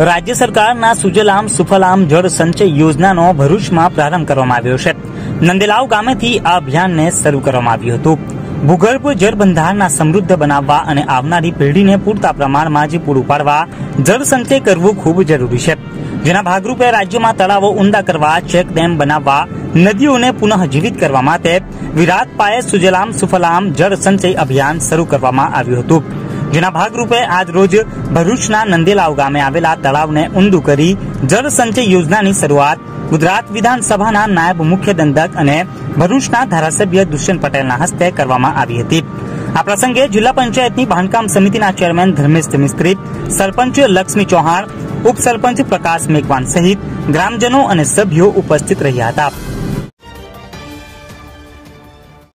રાજ્ય સરકારના સુજલામ, સુફલામ, જળ સંચય યોજનાનો ભરૂચમાં પ્રારંભ કરવામાં આવ્યો છે. નંદેલાવ ગામેથી આ અભિયાનને શરૂ કરવામાં આવ્યું હતું. ભૂગર્ભ જળબંધારના સમૃદ્ધ બનાવવા અને આવનારી પેઢીને પૂરતા પ્રમાણમાં જ પૂરું પાડવા જળ સંચય કરવું ખૂબ જરૂરી છે. જેના ભાગરૂપે રાજ્યમાં તળાવો ઊંડા કરવા, ચેક ડેમ બનાવવા, નદીઓને પુનઃ જીવિત કરવા માટે વિરાટ પાયે સુજલામ, સુફલામ જળ સંચય અભિયાન શરૂ કરવામાં આવ્યું હતું. જેના ભાગરૂપે આજ રોજ ભરૂચના નંદેલાવ ગામે આવેલા તળાવને ઊંડું કરી જળ સંચય યોજનાની શરૂઆત ગુજરાત વિધાનસભાના નાયબ મુખ્ય દંડક અને ભરૂચના ધારાસભ્ય દુષ્યંત પટેલના હસ્તે કરવામાં આવી હતી. આ પ્રસંગે જિલ્લા પંચાયતની બાંધકામ સમિતિના ચેરમેન ધર્મેશ મિસ્ત્રી, સરપંચ લક્ષ્મી ચૌહાણ, ઉપસરપંચ પ્રકાશ મેઘવાન સહિત ગ્રામજનો અને સભ્યો ઉપસ્થિત રહ્યા હતા.